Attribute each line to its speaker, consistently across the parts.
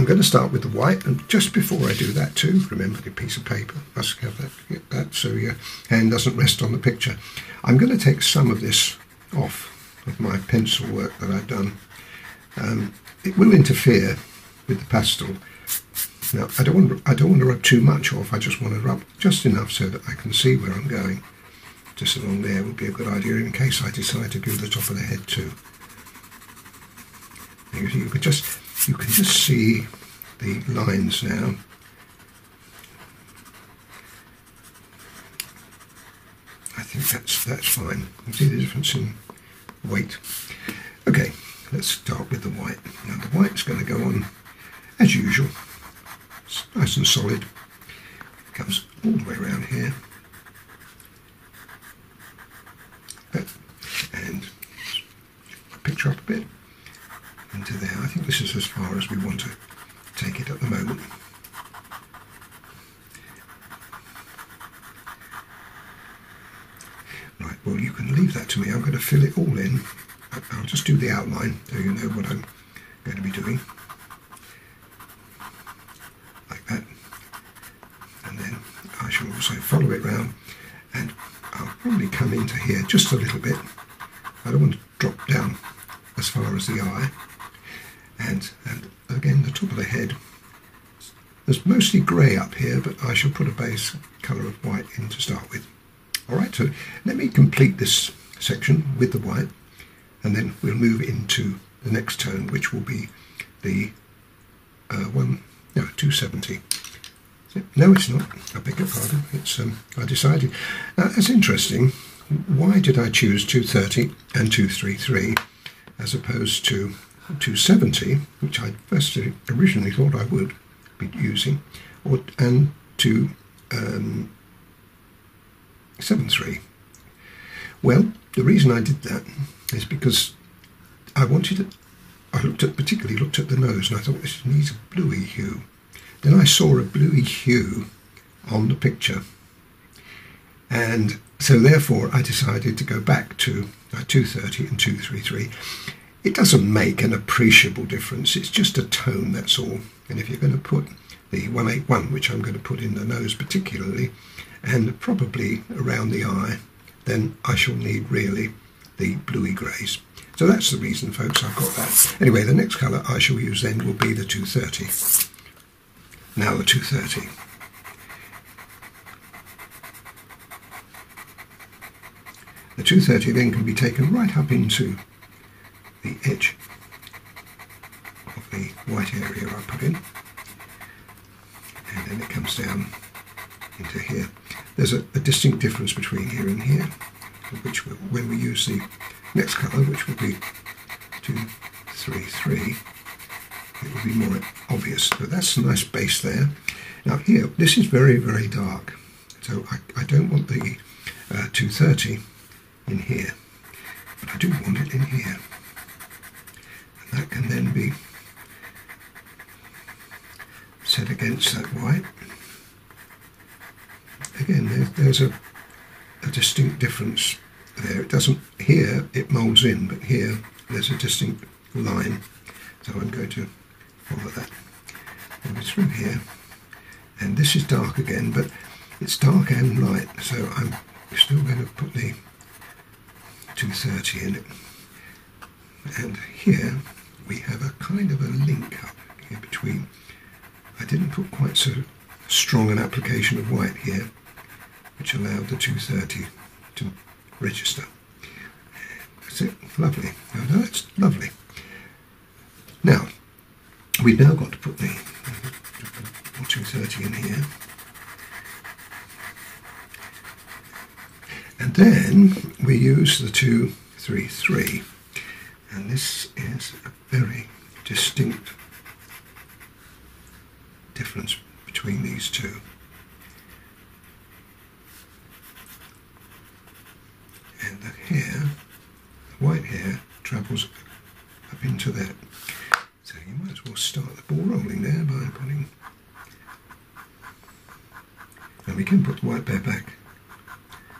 Speaker 1: I'm going to start with the white, and just before I do that too, remember the piece of paper, must have that, get that so your hand doesn't rest on the picture. I'm going to take some of this off of my pencil work that I've done. Um, it will interfere with the pastel. Now, I don't, want to, I don't want to rub too much off, I just want to rub just enough so that I can see where I'm going. Just along there would be a good idea in case I decide to do the top of the head too. You, you can just you can just see the lines now. I think that's that's fine. You see the difference in weight. Okay, let's start with the white. Now the white's going to go on as usual. It's nice and solid. Comes all the way around here. And picture up a bit into there. I think this is as far as we want to take it at the moment. Right, well you can leave that to me. I'm going to fill it all in. I'll just do the outline so you know what I'm going to be doing. Like that. And then I shall also follow it round and I'll probably come into here just a little bit. I don't want to drop down as far as the eye and, again the top of the head. There's mostly grey up here, but I shall put a base colour of white in to start with. Alright, so let me complete this section with the white, and then we'll move into the next tone, which will be the uh, one, no, 270. No, it's not. I beg your pardon. It's um, I decided. Now, that's interesting. Why did I choose 230 and 233 as opposed to 270, which I first originally thought I would be using, or and to um, 73. Well, the reason I did that is because I wanted it. I looked at particularly looked at the nose and I thought this needs a bluey hue. Then I saw a bluey hue on the picture, and so therefore I decided to go back to uh, 230 and 233 it doesn't make an appreciable difference. It's just a tone, that's all. And if you're going to put the 181, which I'm going to put in the nose particularly, and probably around the eye, then I shall need really the bluey greys. So that's the reason, folks, I've got that. Anyway, the next colour I shall use then will be the 230. Now the 230. The 230 then can be taken right up into the edge of the white area I put in and then it comes down into here. There's a, a distinct difference between here and here which will, when we use the next colour which will be 233 it will be more obvious but that's a nice base there. Now here this is very very dark so I, I don't want the uh, 230 in here but I do want it in here that can then be set against that white. Again, there, there's a, a distinct difference there. It doesn't, here it moulds in, but here there's a distinct line. So I'm going to follow that. Maybe through here. And this is dark again, but it's dark and light, so I'm still going to put the 230 in it. And here we have a kind of a link up here between. I didn't put quite so strong an application of white here, which allowed the 230 to register. That's it, lovely. Oh, no, that's lovely. Now, we've now got to put the 230 in here. And then we use the 233 and this is a very distinct difference between these two. And the hair, the white hair, travels up into that. So you might as well start the ball rolling there by putting. And we can put the white hair back,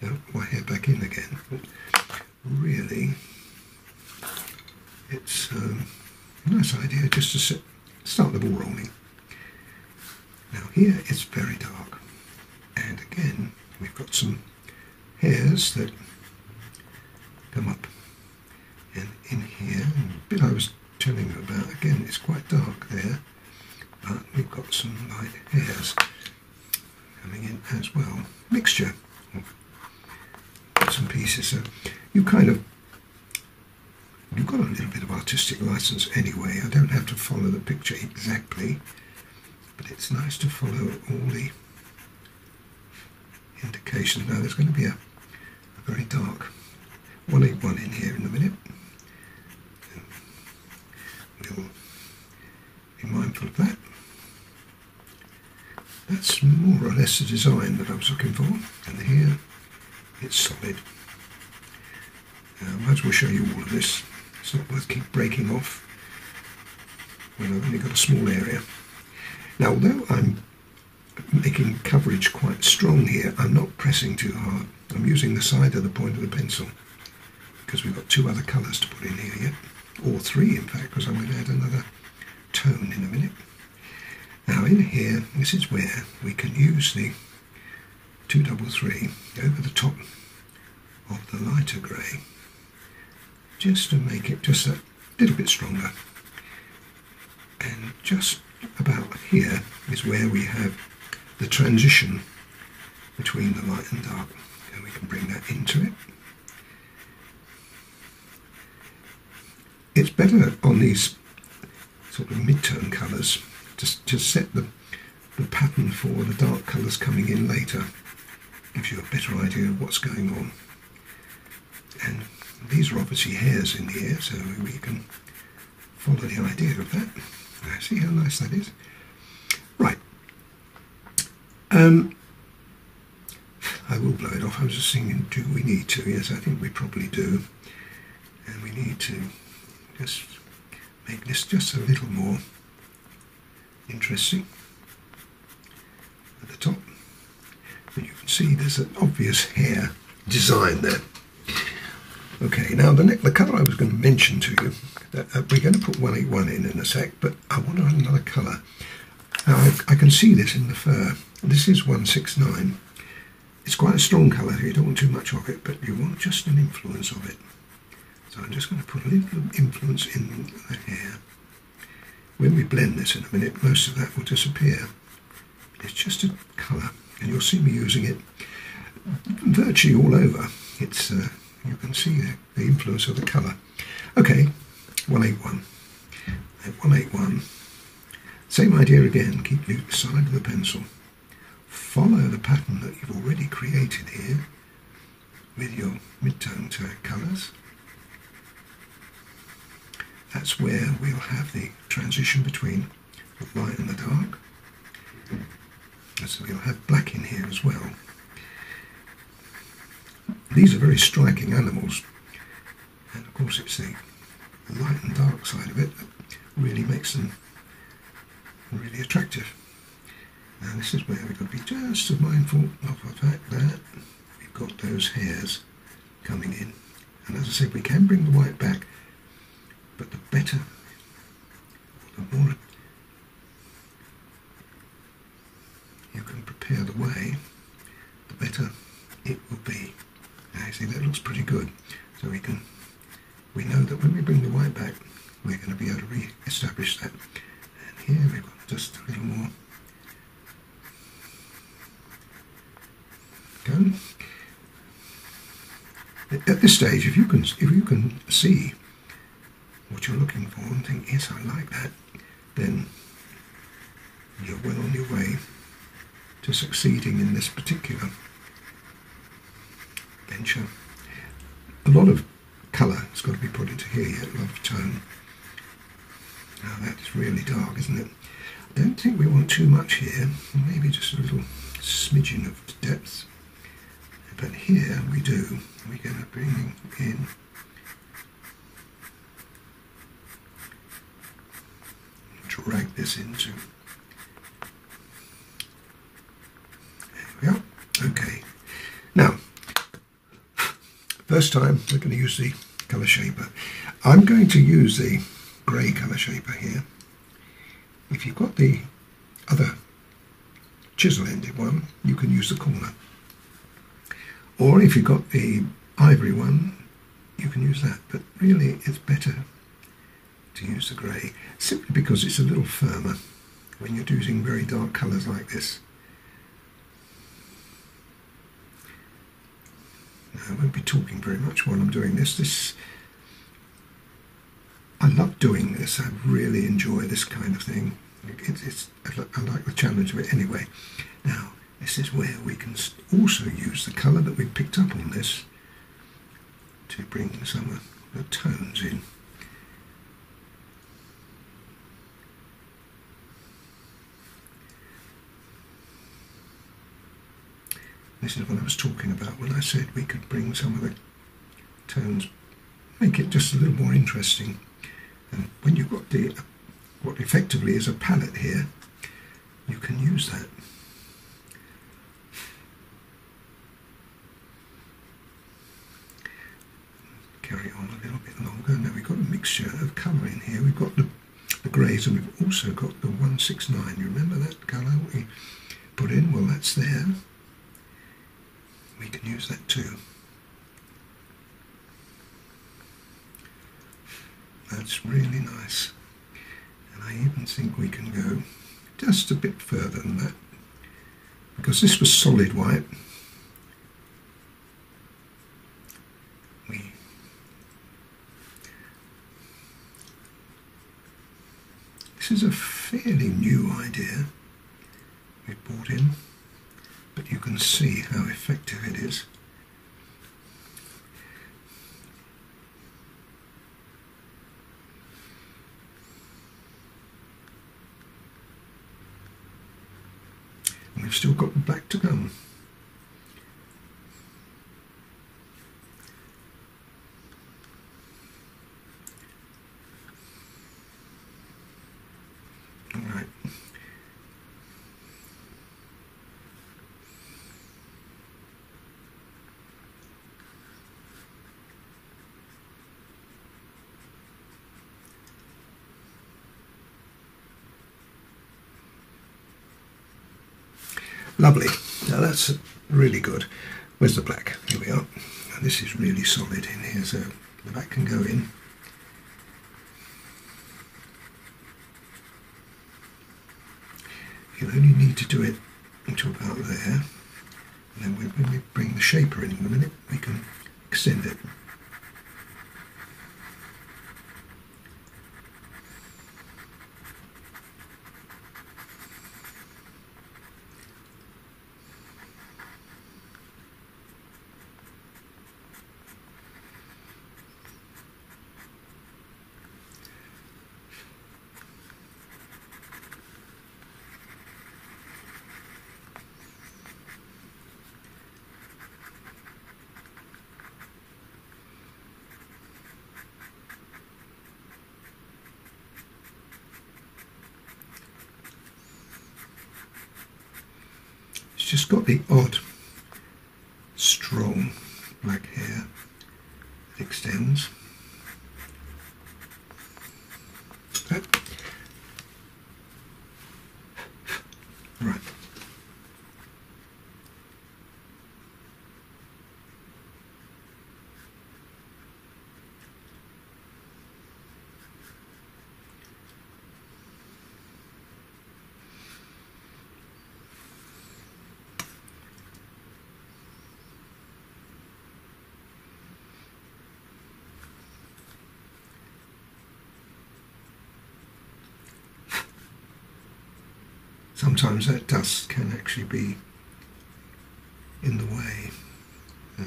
Speaker 1: no, white hair back in again. But really, it's um, a nice idea just to set, start the ball rolling. Now here it's very dark, and again we've got some hairs that come up. And in here, the bit I was telling you about, again it's quite dark there, but we've got some light hairs coming in as well. Mixture of bits and pieces. So you kind of you've got a little bit of artistic license anyway. I don't have to follow the picture exactly, but it's nice to follow all the indications. Now there's going to be a, a very dark 181 in here in a minute. We'll be mindful of that. That's more or less the design that I was looking for. And here it's solid. I might as well show you all of this. It's not worth keep breaking off when I've only got a small area. Now, although I'm making coverage quite strong here, I'm not pressing too hard. I'm using the side of the point of the pencil because we've got two other colours to put in here yet, or three in fact, because I'm going to add another tone in a minute. Now in here, this is where we can use the 233 over the top of the lighter grey just to make it just a little bit stronger. And just about here is where we have the transition between the light and dark. And we can bring that into it. It's better on these sort of mid-tone colours to, to set the, the pattern for the dark colours coming in later. Gives you a better idea of what's going on. And these are obviously hairs in here, so we can follow the idea of that. See how nice that is? Right. Um, I will blow it off. I was just thinking, do we need to? Yes, I think we probably do. And we need to just make this just a little more interesting at the top. And you can see there's an obvious hair design there. Okay, now the, the colour I was going to mention to you, uh, we're going to put 181 in in a sec, but I want to add another colour. Now I, I, can see this in the fur. This is 169. It's quite a strong colour, you don't want too much of it, but you want just an influence of it. So I'm just going to put a little influence in the hair. When we blend this in a minute, most of that will disappear. It's just a colour, and you'll see me using it virtually all over. It's uh, you can see the influence of the colour. Okay, 181. 181. Same idea again, keep the side of the pencil. Follow the pattern that you've already created here with your mid-tone colours. That's where we'll have the transition between the light and the dark. So we'll have black in here as well. These are very striking animals. And of course it's the light and dark side of it really makes them really attractive. Now this is where we've got to be just mindful of the fact that we've got those hairs coming in. And as I said, we can bring the white back, but the better, the more you can prepare the way, the better it will be. See that looks pretty good. So we can, we know that back, we're going to be able to re-establish that. And here we've got just a little more. Go. At this stage, if you can, if you can see what you're looking for and think, yes, I like that, then you're well on your way to succeeding in this particular venture. A lot of colour has got to be put into here yet, of tone. Now that's really dark, isn't it? I don't think we want too much here, maybe just a little smidgen of depth. But here we do. We're going to bring in drag this into. There we go. Okay. Now, First time we're going to use the colour shaper. I'm going to use the grey colour shaper here if you've got the other chisel-ended one, you can use the corner. Or if you've got the ivory one, you can use that. But really, it's better to use the grey, simply because it's a little firmer when you're using very dark colours like this. I won't be talking very much while I'm doing this. This I love doing this. I really enjoy this kind of thing. It, it's, I like the challenge of it anyway. Now, this is where we can also use the colour that we picked up on this to bring some of the tones in. This is what I was talking about when I said we could bring some of the tones, make it just a little more interesting. And when you've got the what effectively is a palette here, you can use that. Carry on a little bit longer. Now we've got a mixture of colour in here. We've got the, the greys and we've also got the 169. You remember that colour we put in? Well, that's there we can use that too. That's really nice. And I even think we can go just a bit further than that. Because this was solid white. We This is a fairly new idea we've brought in but you can see how effective it is. We've still got the black to come. Lovely. Now that's really good. Where's the black? Here we are. Now this is really solid in here, so the black can go in. You only need to do it until about there. And then when we bring the shaper in in a minute, we can extend it. Just got the odd strong black hair that extends. Right. Sometimes that dust can actually be in the way. Uh,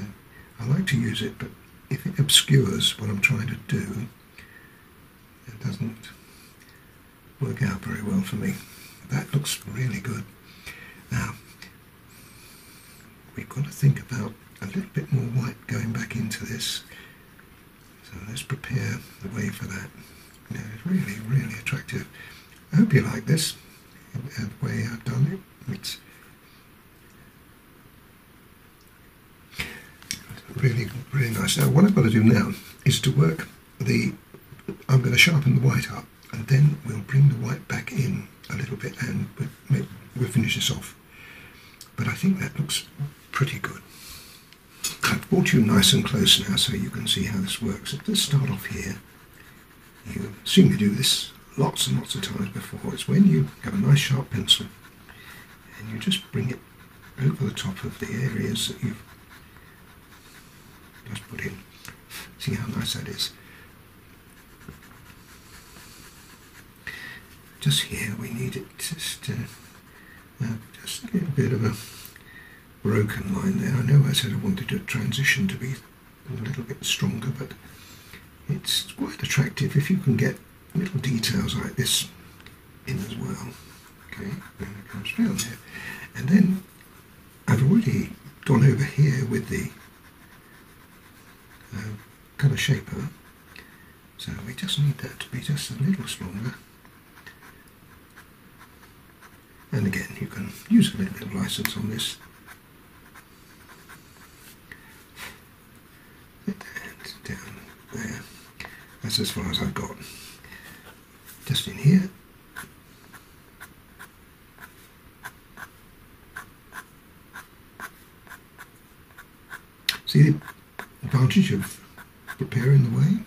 Speaker 1: I like to use it, but if it obscures what I'm trying to do, it doesn't work out very well for me. That looks really good. Now, we've got to think about a little bit more white going back into this. So let's prepare the way for that. You know, it's really, really attractive. I hope you like this way I've done it. It's really, really nice. Now, what I've got to do now is to work the, I'm going to sharpen the white up and then we'll bring the white back in a little bit and we'll, we'll finish this off. But I think that looks pretty good. I've brought you nice and close now so you can see how this works. Let's start off here. You seen me do this lots and lots of times before. It's when you have a nice sharp pencil and you just bring it over the top of the areas that you've just put in. See how nice that is. Just here we need it just, uh, uh, just a bit of a broken line there. I know I said I wanted a transition to be a little bit stronger, but it's quite attractive if you can get little details like this in as well. Okay, then it comes down there. And then I've already gone over here with the uh, colour shaper, so we just need that to be just a little stronger. And again, you can use a little bit of license on this. And down there. That's as far as I've got. Just in here. See the advantage of preparing the way?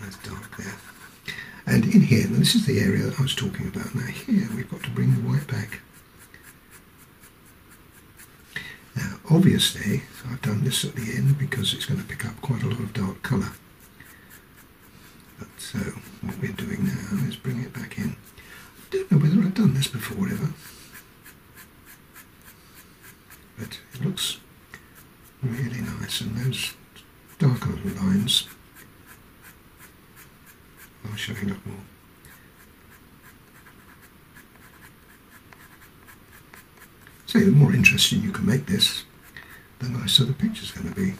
Speaker 1: That's dark there. And in here, now this is the area that I was talking about. Now here we've got to bring the white back. Now obviously I've done this at the end because it's going to pick up quite a lot of dark colour. But so what we're doing now is bring it back in. I don't know whether I've done this before ever. But it looks really nice and those darker lines are showing up more. So the more make this, the nicer the picture's going to be.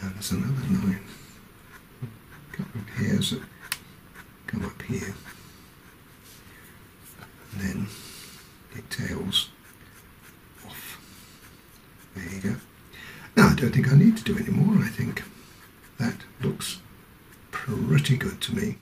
Speaker 1: And there's another nine. a couple of hairs that come up here. And then it tails off. There you go. Now I don't think I need to do any more. I think that looks pretty good to me.